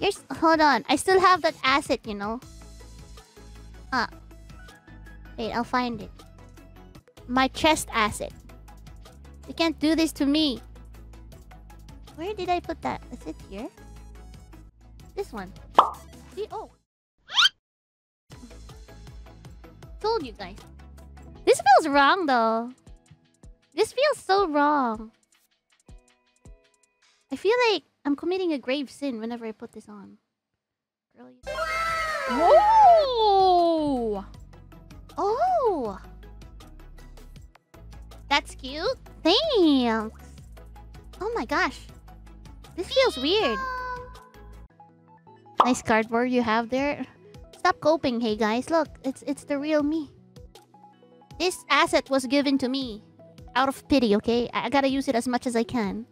Here's hold on. I still have that asset, you know. Ah. Wait, I'll find it. My chest asset. You can't do this to me. Where did I put that? Is it here? This one. See? Oh. Told you guys. This feels wrong though. This feels so wrong. I feel like I'm committing a grave sin whenever I put this on. Girl, you... Oh! Oh! That's cute. Thanks. Oh my gosh. This feels weird. Nice cardboard you have there. Stop coping, hey guys. Look, it's it's the real me. This asset was given to me out of pity, okay? I, I gotta use it as much as I can.